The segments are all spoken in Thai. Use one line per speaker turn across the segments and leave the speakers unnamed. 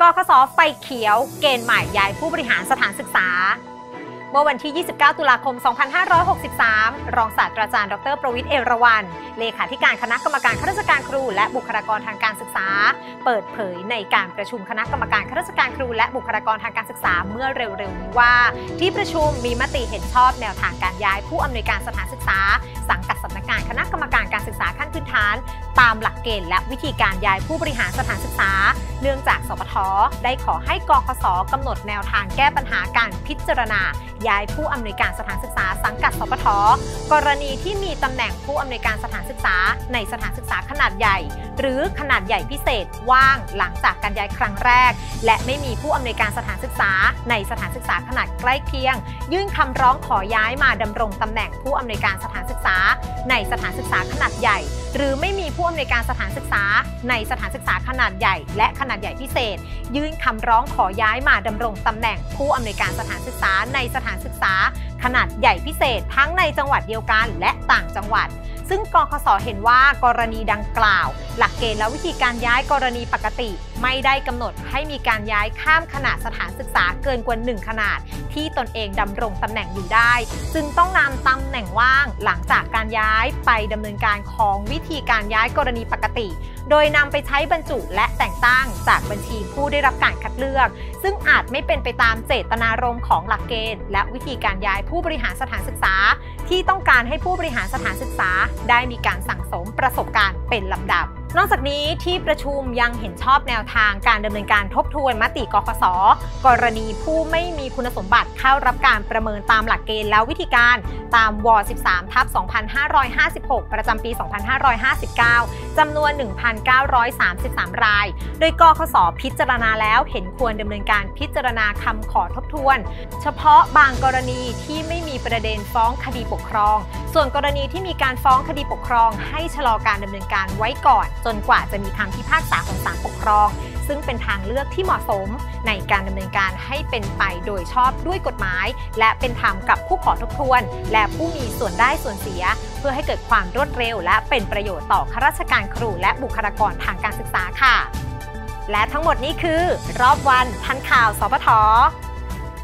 กคสไฟเขียวเกณฑ์ใหม่ย้ายผู้บริหารสถานศึกษา เมื่อวันที่ 29 ตุลาคม 2563 รองศาสตราจารย์ ดร ประวิทย์เอราวันเลขาธิการคณะกรรมการข้าราชการครู และบุคลากรทางการศึกษา เปิดเผยในการประชุมคณะกรรมการข้าราชการครู และบุคลากรทางการศึกษาเมื่อเร็วๆนี้ว่า ที่ประชุมมีมติเห็นชอบแนวทางการย้ายผู้อำนวยการสถานศึกษา สังกัดสำนักงานคณะกรรมการการศึกษาขั้นพื้นฐาน ตามหลักเกณฑ์และวิธีการย้ายผู้บริหารสถานศึกษา เนื่องจากสปทได้ขอให้กคสกำหนดแนวทางแก้ปัญหาการพิจารณาย้ายผู้อำนวยการสถานศึกษาสังกัดสปทกรณีที่มีตำแหน่งผู้อำนวยการสถานศึกษาในสถานศึกษาขนาดใหญ่ หรือขนาดใหญ่พิเศษว่างหลังจากการย้ายครั้งแรก และไม่มีผู้อำนวยการสถานศึกษา ในสถานศึกษาขนาดใกล้เคียง ยื่นคำร้องขอย้ายมาดำรงตำแหน่งผู้อำนวยการสถานศึกษา ในสถานศึกษาขนาดใหญ่ หรือไม่มีผู้อำนวยการสถานศึกษา ในสถานศึกษาขนาดใหญ่ และขนาดใหญ่พิเศษ ยื่นคำร้องขอย้ายมาดำรงตำแหน่งผู้อำนวยการสถานศึกษาในสถานศึกษา ขนาดใหญ่พิเศษทั้งในจังหวัดเดียวกันและต่างจังหวัด ซึ่งกคสเห็นว่ากรณีดังกล่าว หลักเกณฑ์และวิธีการย้ายกรณีปกติ ไม่ได้กำหนดให้มีการย้ายข้ามขนาดสถานศึกษาเกินกว่า 1 ขนาด ที่ตนเองดำรงตำแหน่งอยู่ได้ จึงต้องนำตำแหน่งว่างหลังจากการย้ายไปดำเนินการของวิธีการย้ายกรณีปกติ โดยนำไปใช้บรรจุและแต่งตั้งจากบัญชีผู้ได้รับการคัดเลือก ซึ่งอาจไม่เป็นไปตามเจตนารมณ์ของหลักเกณฑ์ และวิธีการย้ายผู้บริหารสถานศึกษา ที่ต้องการให้ผู้บริหารสถานศึกษา ได้มีการสั่งสมประสบการณ์เป็นลำดับ นอกจากนี้ที่ประชุมยังเห็นชอบแนวทางการดำเนินการทบทวนมติกคสกรณีผู้ไม่มีคุณสมบัติเข้ารับการประเมินตามหลักเกณฑ์และวิธีการตามว13ทับ2556 ประจำปี 2559 จำนวน 1,933 ราย โดยกคสพิจารณาแล้วเห็นควรดำเนินการพิจารณาคำขอทบทวน เฉพาะบางกรณีที่ไม่มีประเด็นฟ้องคดีปกครอง ส่วนกรณีที่มีการฟ้องคดีปกครอง ให้ชะลอการดำเนินการไว้ก่อนจนกว่าจะมีคำพิพากษาของศาลปกครอง ซึ่งเป็นทางเลือกที่เหมาะสมในการดำเนินการให้เป็นไปโดยชอบด้วยกฎหมาย และเป็นธรรมกับผู้ขอทบทวน และผู้มีส่วนได้ส่วนเสีย เพื่อให้เกิดความรวดเร็ว และเป็นประโยชน์ต่อข้าราชการครู และบุคลากรทางการศึกษาค่ะ และทั้งหมดนี้คือ รอบวันทันข่าวสปท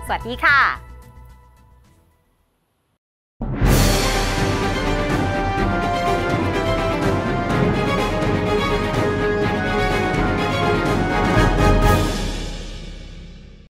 สวัสดีค่ะ